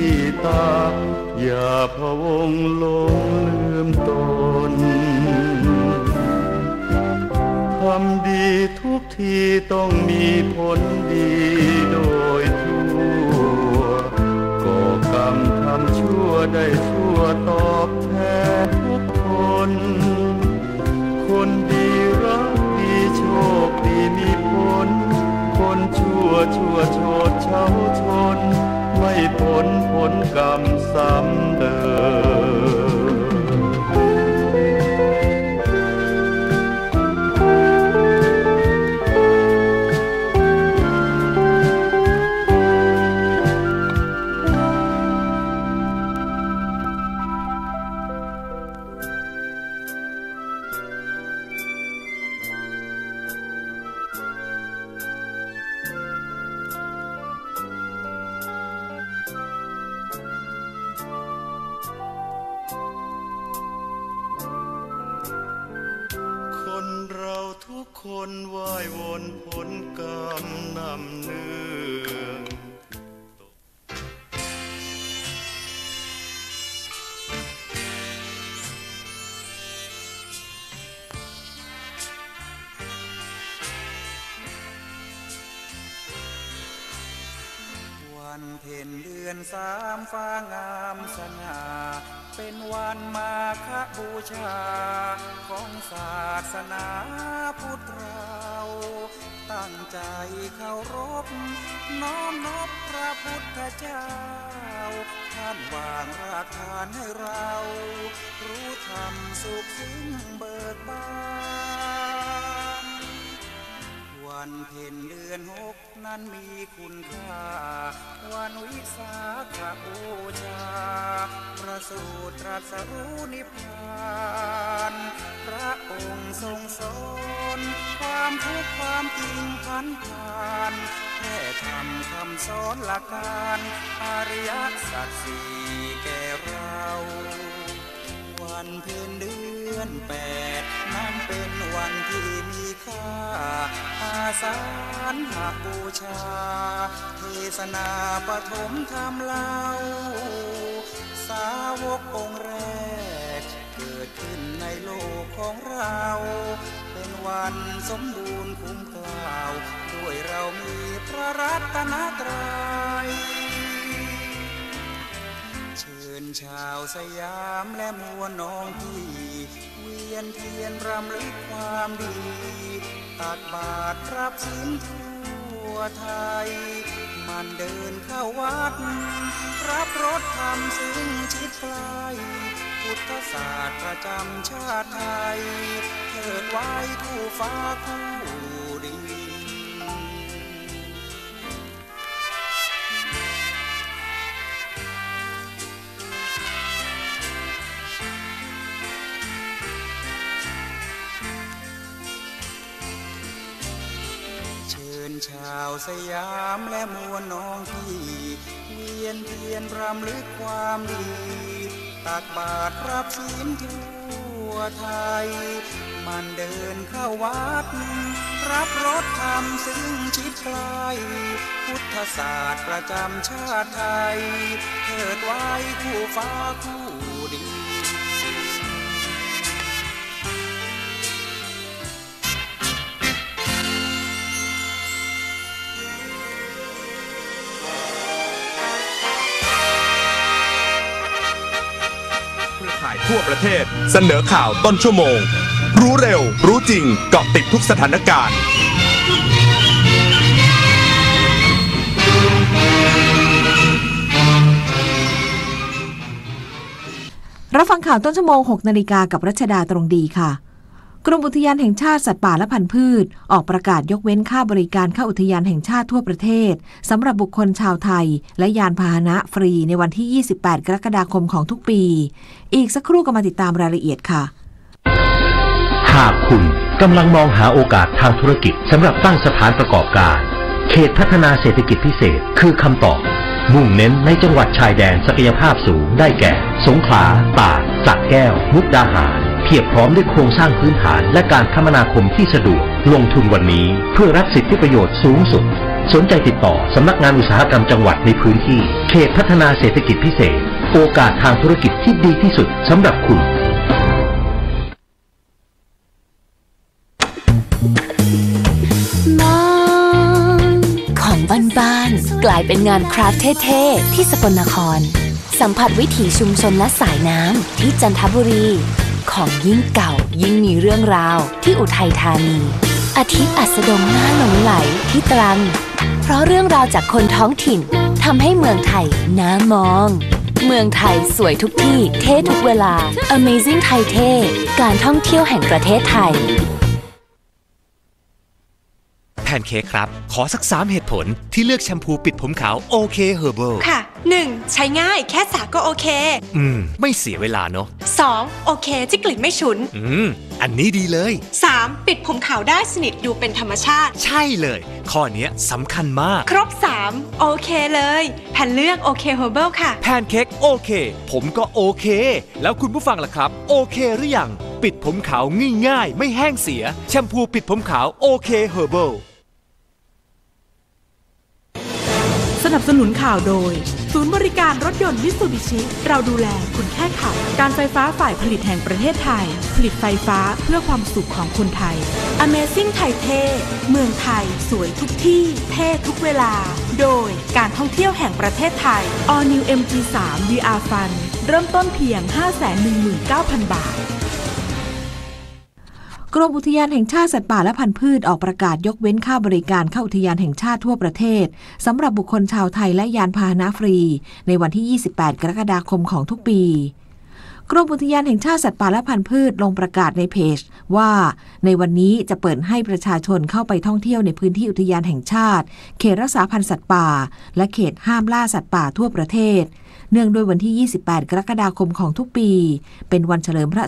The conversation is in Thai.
ที่ตา อย่าพะวงลงลืมตนทำดีทุกทีต้องมีผลดีโดย ผลผลกรรมซ้ำ คนว่ายวนผลกรรมนำเนื้อ วันเพ็ญเดือนสามฟ้างามสง่าเป็นวันมาฆบูชา ของศาสนาพุทธเราตั้งใจเคารพ น้อมนบพระพุทธเจ้า ท่านวางรากฐานให้เรา รู้ธรรมสุขซึ่งเบิกบาน นั้นมีคุณค่าวันวิสาขบูชาประสูติตรัสรู้นิพพานพระองค์ทรงสอนความทุกข์ความจริงพันผ่านแค่ทำคำสอนหลักการอริยสัจสี่แก่เรา วันเพ็ญเดือนแปดันที่มีค่าอาสานหาบูชา เทศนาปฐมธรรมเล่า สาวกองค์แรก เกิดขึ้นในโลกของเรา เป็นวันสมบูรณ์คุ้มกล่าว ด้วยเรามีพระรัตนตรัยเชิญชาวสยามและมวลน้องพี่ ยนเทียนรำลึกความดีตักบาตรรับสินทั่วไทย มันเดินเข้าวัด รับรถธรรมซึ่งชิดไกลพุทธศาสตร์ประจำชาติไทย เกิดไว้คู่ฟ้าคู่ ชาวสยามและมวลน้องพี่เวียนเทียนรำลึกความดีตักบาตรรับศีลทั่วไทย มันเดินเข้าวัด รับรถธรรมซึ่งชิดไกลพุทธศาสตร์ประจำชาติไทยเถิดไว้คู่ฟ้าคู่ดิน ทั่วประเทศ เสนอข่าวต้นชั่วโมง รู้เร็ว รู้จริงเกาะติดทุกสถานการณ์ รับฟังข่าวต้นชั่วโมง 6 นาฬิกากับรัชดาตรงดีค่ะ กรมอุทยานแห่งชาติสัตว์ป่าและพันธุ์พืช ออกประกาศยกเว้นค่าบริการเข้าอุทยานแห่งชาติทั่วประเทศสำหรับบุคคลชาวไทย และยานพาหนะฟรีในวันที่ 28 กรกฎาคมของทุกปี อีกสักครู่ก็มาติดตามรายละเอียดค่ะ หากคุณกำลังมองหาโอกาสทางธุรกิจสำหรับตั้งสถานประกอบการ เขตพัฒนาเศรษฐกิจพิเศษคือคำตอบ มุ่งเน้นในจังหวัดชายแดนศักยภาพสูงได้แก่ สงขลาตากสระแก้ว มุกดาหาร พียบพร้อมด้วยโครงสร้างพื้นฐานและการคมนาคมที่สะดวก ลงทุนวันนี้เพื่อรับสิทธิประโยชน์สูงสุด สนใจติดต่อสำนักงานอุตสาหกรรมจังหวัดในพื้นที่ เขตพัฒนาเศรษฐกิจพิเศษ โอกาสทางธุรกิจที่ดีที่สุดสำหรับคุณมองของบ้านๆกลายเป็นงานคราฟต์เท่ๆที่สกลนคร สัมผัสวิถีชุมชนและสายน้ำที่จันทบุรี ของยิ่งเก่ายิ่งมีเรื่องราวที่อุทัยธานี อาทิตย์อัสดงน่าหลงใหลที่ตรัง เพราะเรื่องราวจากคนท้องถิ่นทำให้เมืองไทยน่ามอง เมืองไทยสวยทุกที่เท่ทุกเวลา Amazing ไทยเท่การท่องเที่ยวแห่งประเทศไทย แพนเค้กครับ ขอสัก 3 เหตุผลที่เลือกแชมพูปิดผมขาวโอเคเฮอร์เบิลค่ะ 1. ใช้ง่ายแค่สระก็โอเค อืม ไม่เสียเวลาเนอะ 2. โอเคที่กลิ่นไม่ฉุน อืม อันนี้ดีเลย 3. ปิดผมขาวได้สนิทดูเป็นธรรมชาติ ใช่เลย ข้อเนี้ยสำคัญมาก ครบ 3 โอเคเลย แพนเลือกโอเคเฮอร์เบิลค่ะ แพนเค้กโอเค ผมก็โอเค แล้วคุณผู้ฟังล่ะครับ โอเคหรือยัง ปิดผมขาวง่ายๆ ไม่แห้งเสีย แชมพูปิดผมขาวโอเคเฮอร์เบิล สนับสนุนข่าวโดย ศูนย์บริการรถยนต์มิตซูบิชิ เราดูแลคุณแค่ขับ การไฟฟ้าฝ่ายผลิตแห่งประเทศไทย ผลิตไฟฟ้าเพื่อความสุขของคนไทย Amazing ไทยเท่เมืองไทย สวยทุกที่ เท่ทุกเวลา โดยการท่องเที่ยวแห่งประเทศไทย All New MG3 VR Fun เริ่มต้นเพียง 519,000 บาท กรมอุทยานแห่งชาติสัตว์ป่าและพันธุ์พืชออกประกาศยกเว้นค่าบริการเข้าอุทยานแห่งชาติทั่วประเทศสำหรับบุคคลชาวไทยและยานพาหนะฟรี ในวันที่ 28 กรกฎาคมของทุกปีกรมอุทยานแห่งชาติสัตว์ป่าและพันธุ์พืชลงประกาศในเพจ ว่าในวันนี้จะเปิดให้ประชาชนเข้าไปท่องเที่ยวในพื้นที่อุทยานแห่งชาติ เขตรักษาพันธุ์สัตว์ป่า และเขตห้ามล่าสัตว์ป่าทั่วประเทศ เนื่องด้วยวันที่ 28 กรกฎาคมของทุกปี เป็นวันเฉลิมพระ